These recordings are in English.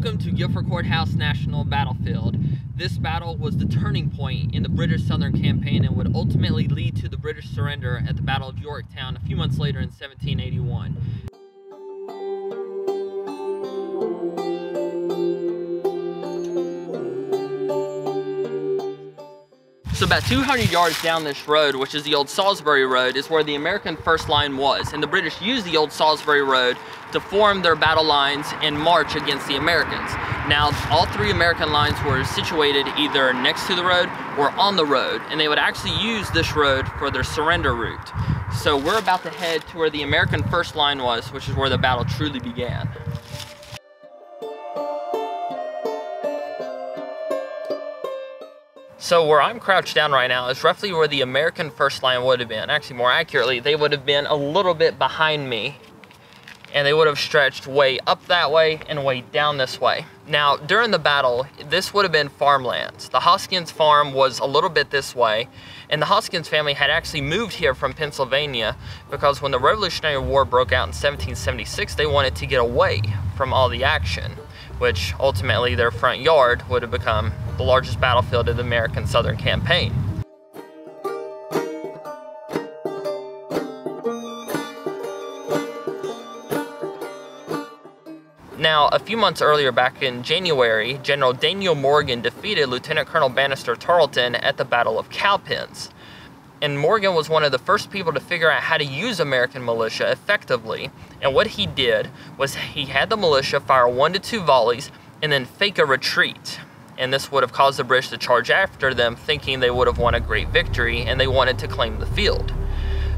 Welcome to Guilford Courthouse National Battlefield. This battle was the turning point in the British Southern Campaign and would ultimately lead to the British surrender at the Battle of Yorktown a few months later in 1781. So about 200 yards down this road, which is the old Salisbury Road, is where the American first line was. And the British used the old Salisbury Road to form their battle lines and march against the Americans. Now, all three American lines were situated either next to the road or on the road, and they would actually use this road for their surrender route. So we're about to head to where the American first line was, which is where the battle truly began. So where I'm crouched down right now is roughly where the American first line would have been. Actually, more accurately, they would have been a little bit behind me and they would have stretched way up that way and way down this way. Now, during the battle, this would have been farmlands. The Hoskins farm was a little bit this way, and the Hoskins family had actually moved here from Pennsylvania because when the Revolutionary War broke out in 1776, they wanted to get away from all the action, which ultimately their front yard would have become the largest battlefield of the American Southern Campaign. Now, a few months earlier, back in January, General Daniel Morgan defeated Lieutenant Colonel Banastre Tarleton at the Battle of Cowpens. And Morgan was one of the first people to figure out how to use American militia effectively. And what he did was he had the militia fire one to two volleys and then fake a retreat and this would have caused the British to charge after them, thinking they would have won a great victory, and they wanted to claim the field.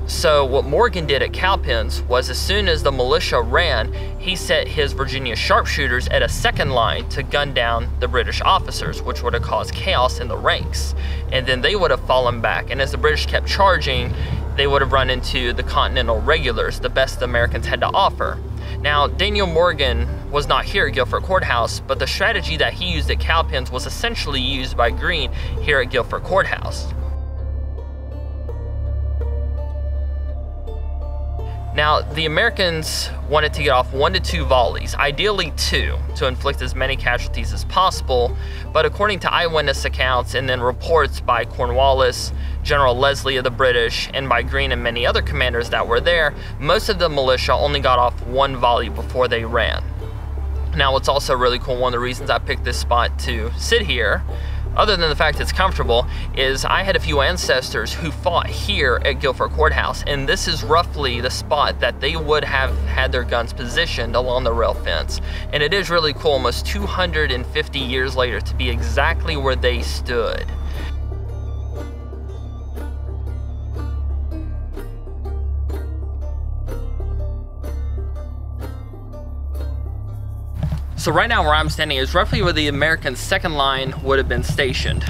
So what Morgan did at Cowpens was as soon as the militia ran, he set his Virginia sharpshooters at a second line to gun down the British officers, which would have caused chaos in the ranks. And then they would have fallen back. And as the British kept charging, they would have run into the Continental regulars, the best the Americans had to offer. Now, Daniel Morgan was not here at Guilford Courthouse, but the strategy that he used at Cowpens was essentially used by Greene here at Guilford Courthouse. Now, the Americans wanted to get off one to two volleys, ideally two, to inflict as many casualties as possible, but according to eyewitness accounts and then reports by Cornwallis, General Leslie of the British, and by Greene and many other commanders that were there, most of the militia only got off one volley before they ran. Now, what's also really cool, one of the reasons I picked this spot to sit here other than the fact it's comfortable, is I had a few ancestors who fought here at Guilford Courthouse, and this is roughly the spot that they would have had their guns positioned along the rail fence. And it is really cool, almost 250 years later, to be exactly where they stood. So right now where I'm standing is roughly where the American second line would have been stationed.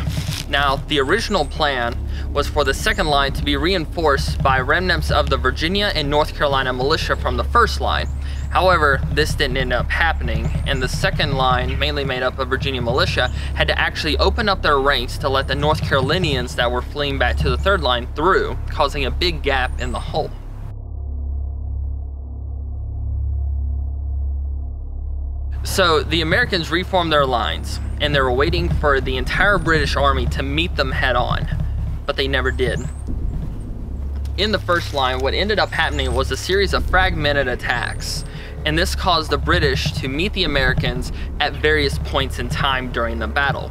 Now, the original plan was for the second line to be reinforced by remnants of the Virginia and North Carolina militia from the first line. However, this didn't end up happening, and the second line, mainly made up of Virginia militia, had to actually open up their ranks to let the North Carolinians that were fleeing back to the third line through, causing a big gap in the hull. So the Americans reformed their lines and they were waiting for the entire British army to meet them head on, but they never did. In the first line, what ended up happening was a series of fragmented attacks, and this caused the British to meet the Americans at various points in time during the battle.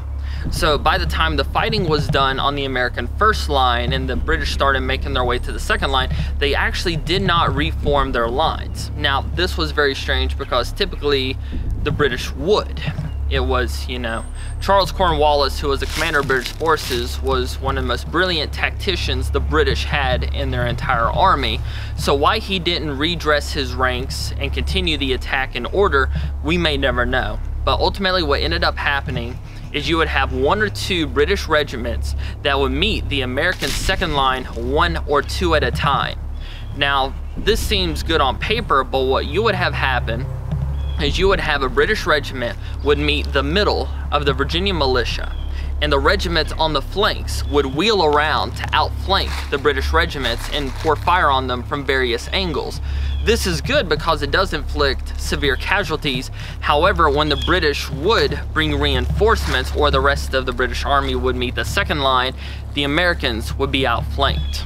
So by the time the fighting was done on the American first line and the British started making their way to the second line, they actually did not reform their lines. Now, this was very strange because typically the British would. It was, you know, Charles Cornwallis, who was the commander of British forces, was one of the most brilliant tacticians the British had in their entire army. So why he didn't redress his ranks and continue the attack in order, we may never know. But ultimately what ended up happening is you would have one or two British regiments that would meet the American second line one or two at a time. Now, this seems good on paper, but what you would have happen is you would have a British regiment would meet the middle of the Virginia militia and the regiments on the flanks would wheel around to outflank the British regiments and pour fire on them from various angles. This is good because it does inflict severe casualties. However, when the British would bring reinforcements or the rest of the British army would meet the second line, the Americans would be outflanked.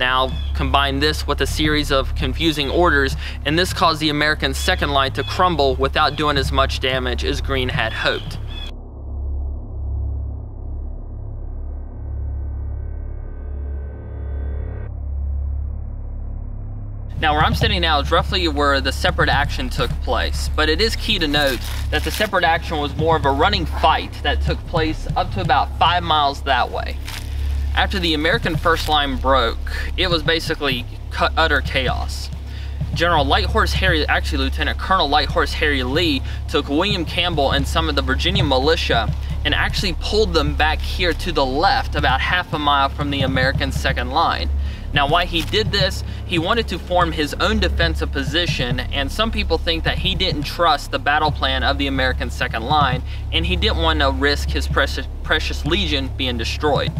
Now, combine this with a series of confusing orders, and this caused the American second line to crumble without doing as much damage as Greene had hoped. Now where I'm standing now is roughly where the separate action took place, but it is key to note that the separate action was more of a running fight that took place up to about five miles that way. After the American first line broke, it was basically utter chaos. General Light Horse Harry, actually Lieutenant Colonel Light Horse Harry Lee took William Campbell and some of the Virginia militia and actually pulled them back here to the left about half a mile from the American second line. Now why he did this, he wanted to form his own defensive position and some people think that he didn't trust the battle plan of the American second line and he didn't want to risk his precious, precious legion being destroyed.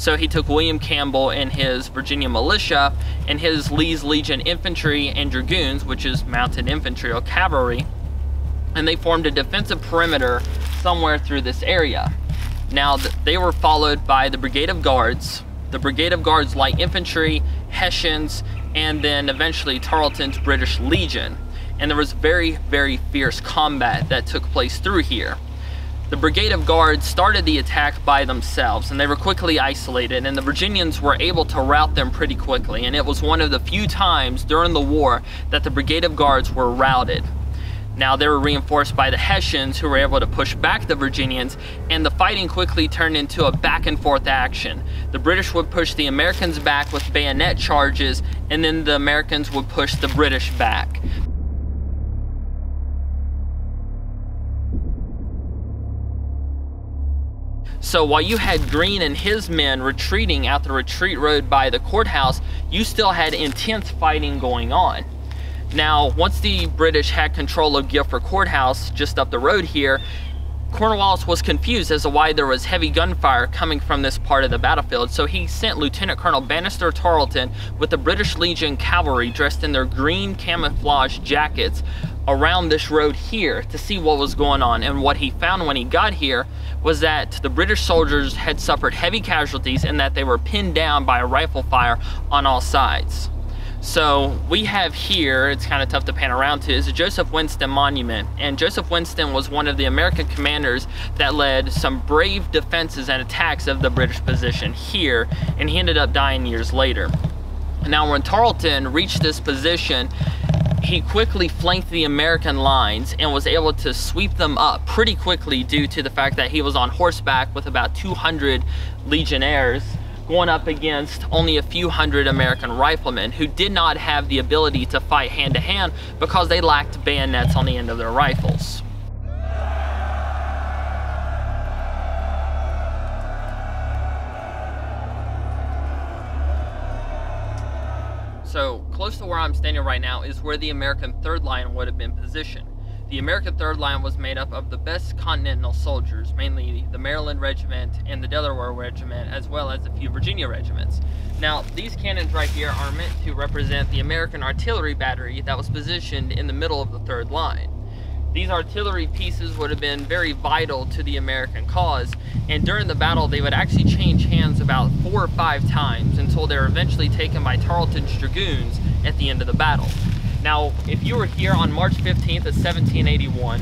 So he took William Campbell and his Virginia militia and his Lee's Legion infantry and dragoons, which is mounted infantry or cavalry, and they formed a defensive perimeter somewhere through this area. Now, they were followed by the Brigade of Guards, the Brigade of Guards Light Infantry, Hessians, and then eventually Tarleton's British Legion. And there was very, very fierce combat that took place through here. The Brigade of Guards started the attack by themselves and they were quickly isolated and the Virginians were able to rout them pretty quickly and it was one of the few times during the war that the Brigade of Guards were routed. Now they were reinforced by the Hessians who were able to push back the Virginians and the fighting quickly turned into a back and forth action. The British would push the Americans back with bayonet charges and then the Americans would push the British back. So while you had Greene and his men retreating out the retreat road by the courthouse, you still had intense fighting going on. Now, once the British had control of Guilford Courthouse just up the road here, Cornwallis was confused as to why there was heavy gunfire coming from this part of the battlefield, so he sent Lieutenant Colonel Banastre Tarleton with the British Legion cavalry dressed in their green camouflage jackets around this road here to see what was going on. And what he found when he got here was that the British soldiers had suffered heavy casualties and that they were pinned down by a rifle fire on all sides. So we have here, it's kind of tough to pan around to, is a Joseph Winston monument. And Joseph Winston was one of the American commanders that led some brave defenses and attacks of the British position here, and he ended up dying years later. Now when Tarleton reached this position, he quickly flanked the American lines and was able to sweep them up pretty quickly due to the fact that he was on horseback with about 200 legionnaires going up against only a few hundred American riflemen who did not have the ability to fight hand to hand because they lacked bayonets on the end of their rifles. So close to where I'm standing right now is where the American third line would have been positioned. The American Third Line was made up of the best Continental soldiers, mainly the Maryland Regiment and the Delaware Regiment, as well as a few Virginia regiments. Now, these cannons right here are meant to represent the American artillery battery that was positioned in the middle of the third line. These artillery pieces would have been very vital to the American cause, and during the battle they would actually change hands about four or five times until they were eventually taken by Tarleton's dragoons at the end of the battle. Now, if you were here on March 15th of 1781,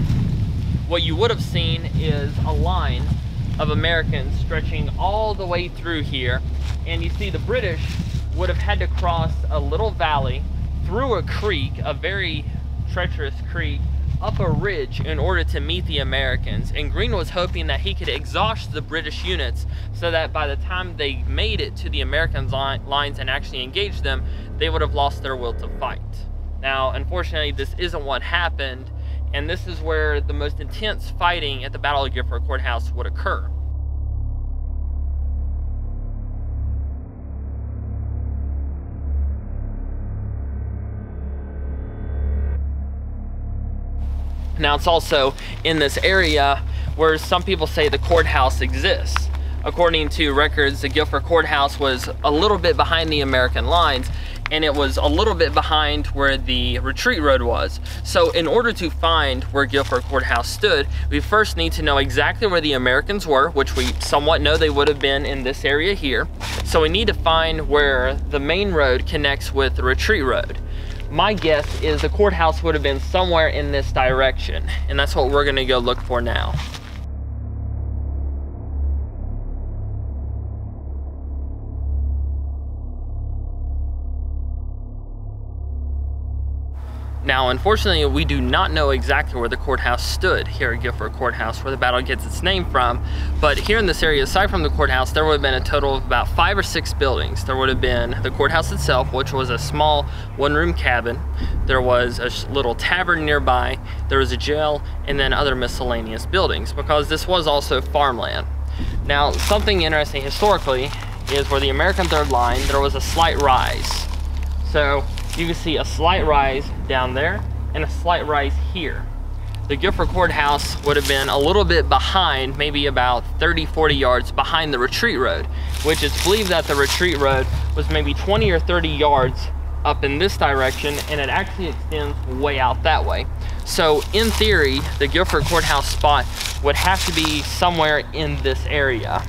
what you would have seen is a line of Americans stretching all the way through here. And you see the British would have had to cross a little valley through a creek, a very treacherous creek, up a ridge in order to meet the Americans. And Greene was hoping that he could exhaust the British units so that by the time they made it to the American lines and actually engaged them, they would have lost their will to fight. Now, unfortunately, this isn't what happened, and this is where the most intense fighting at the Battle of Guilford Courthouse would occur. Now it's also in this area where some people say the courthouse exists. According to records, the Guilford Courthouse was a little bit behind the American lines and it was a little bit behind where the retreat road was. So in order to find where Guilford Courthouse stood, we first need to know exactly where the Americans were, which we somewhat know they would have been in this area here. So we need to find where the main road connects with the retreat road. My guess is the courthouse would have been somewhere in this direction, and that's what we're gonna go look for now. Now, unfortunately, we do not know exactly where the courthouse stood here at Guilford Courthouse, where the battle gets its name from. But here in this area, aside from the courthouse, there would have been a total of about five or six buildings. There would have been the courthouse itself, which was a small one-room cabin. There was a little tavern nearby. There was a jail, and then other miscellaneous buildings, because this was also farmland. Now, something interesting historically is where the American Third Line, there was a slight rise. So you can see a slight rise down there and a slight rise here. The Guilford Courthouse would have been a little bit behind, maybe about 30, 40 yards behind the retreat road, which is believed that the retreat road was maybe 20 or 30 yards up in this direction and it actually extends way out that way. So in theory, the Guilford Courthouse spot would have to be somewhere in this area.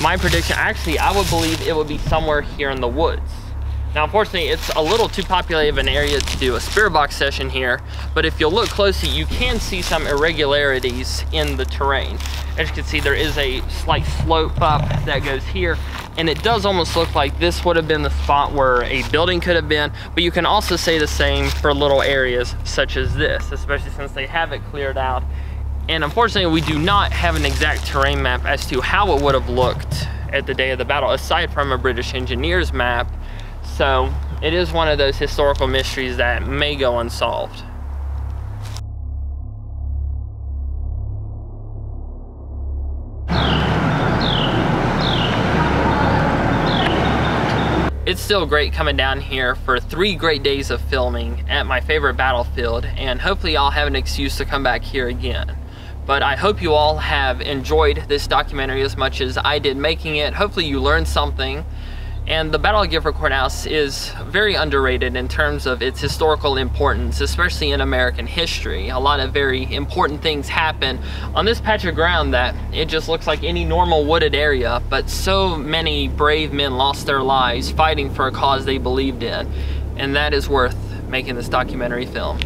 My prediction, actually, I would believe it would be somewhere here in the woods. Now, unfortunately, it's a little too populated of an area to do a spirit box session here, but if you'll look closely, you can see some irregularities in the terrain. As you can see, there is a slight slope up that goes here, and it does almost look like this would have been the spot where a building could have been, but you can also say the same for little areas such as this, especially since they have it cleared out. And unfortunately, we do not have an exact terrain map as to how it would have looked at the day of the battle, aside from a British engineer's map so it is one of those historical mysteries that may go unsolved. It's still great coming down here for three great days of filming at my favorite battlefield and hopefully I'll have an excuse to come back here again. But I hope you all have enjoyed this documentary as much as I did making it. Hopefully you learned something and the Battle of Guilford Courthouse is very underrated in terms of its historical importance, especially in American history. A lot of very important things happen on this patch of ground that it just looks like any normal wooded area, but so many brave men lost their lives fighting for a cause they believed in. And that is worth making this documentary film.